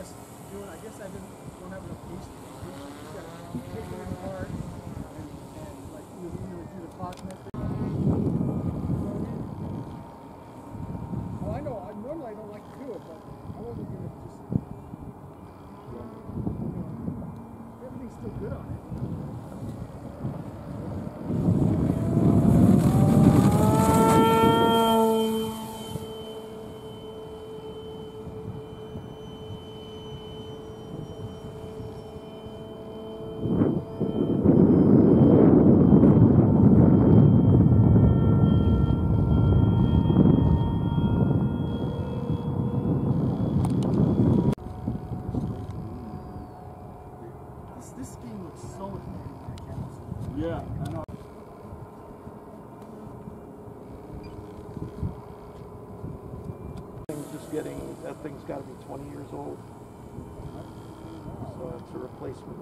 guess, you I guess I didn't don't have enough patience. You got to kick it in and, and like you know, you would do the clock method. Getting, that thing's gotta be twenty years old. So it's a replacement.